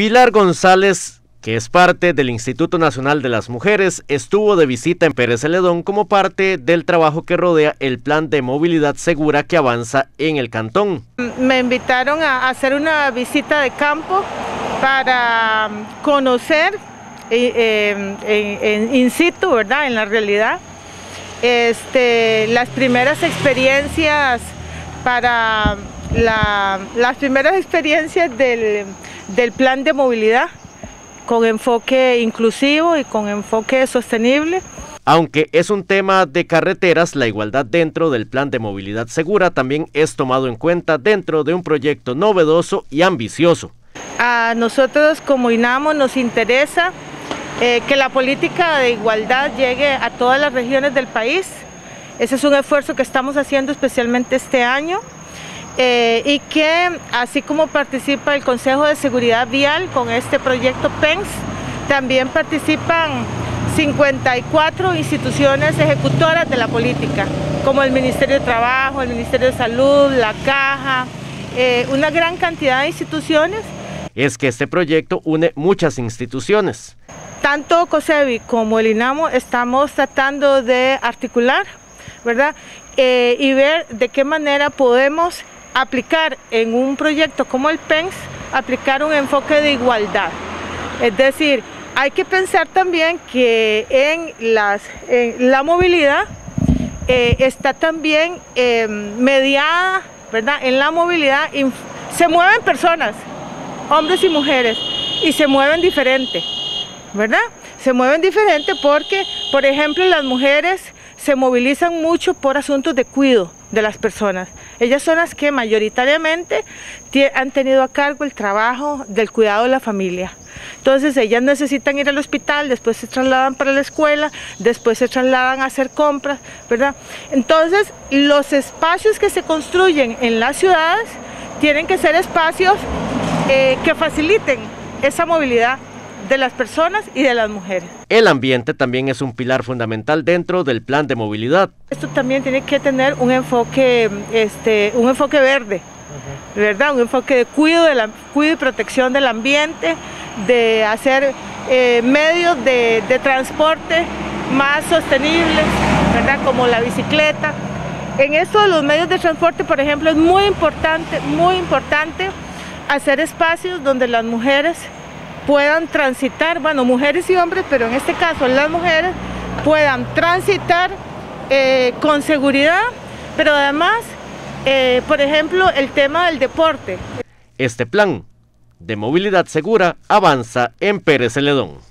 Pilar González, que es parte del Instituto Nacional de las Mujeres, estuvo de visita en Pérez Celedón como parte del trabajo que rodea el plan de movilidad segura que avanza en el cantón. Me invitaron a hacer una visita de campo para conocer eh, en, in situ, ¿verdad? En la realidad, este, las primeras experiencias para las primeras experiencias del del plan de movilidad con enfoque inclusivo y con enfoque sostenible. Aunque es un tema de carreteras, la igualdad dentro del plan de movilidad segura también es tomado en cuenta dentro de un proyecto novedoso y ambicioso. A nosotros como INAMO nos interesa eh, que la política de igualdad llegue a todas las regiones del país. Ese es un esfuerzo que estamos haciendo especialmente este año. Eh, y que así como participa el Consejo de Seguridad Vial con este proyecto PENS, también participan 54 instituciones ejecutoras de la política, como el Ministerio de Trabajo, el Ministerio de Salud, la Caja, eh, una gran cantidad de instituciones. Es que este proyecto une muchas instituciones. Tanto COSEBI como el INAMO estamos tratando de articular, ¿verdad? Eh, y ver de qué manera podemos aplicar en un proyecto como el PENS, aplicar un enfoque de igualdad. Es decir, hay que pensar también que en, las, la movilidad eh, está también eh, mediada, ¿verdad? En la movilidad se mueven personas, hombres y mujeres, y se mueven diferente, ¿verdad? Se mueven diferente porque, por ejemplo, las mujeres se movilizan mucho por asuntos de cuidado de las personas. Ellas son las que mayoritariamente han tenido a cargo el trabajo del cuidado de la familia. Entonces ellas necesitan ir al hospital, después se trasladan para la escuela, después se trasladan a hacer compras, ¿verdad? Entonces los espacios que se construyen en las ciudades tienen que ser espacios eh, que faciliten esa movilidad de las personas y de las mujeres. El ambiente también es un pilar fundamental dentro del plan de movilidad. Esto también tiene que tener un enfoque, este, un enfoque verde, ¿verdad? Un enfoque de cuidado, de la, cuido y protección del ambiente, de hacer eh, medios de, de transporte más sostenibles, ¿verdad? Como la bicicleta. En esto de los medios de transporte, por ejemplo, es muy importante, muy importante hacer espacios donde las mujeres puedan transitar, bueno, mujeres y hombres, pero en este caso las mujeres puedan transitar eh, con seguridad, pero además, eh, por ejemplo, el tema del deporte. Este plan de movilidad segura avanza en Pérez Celedón.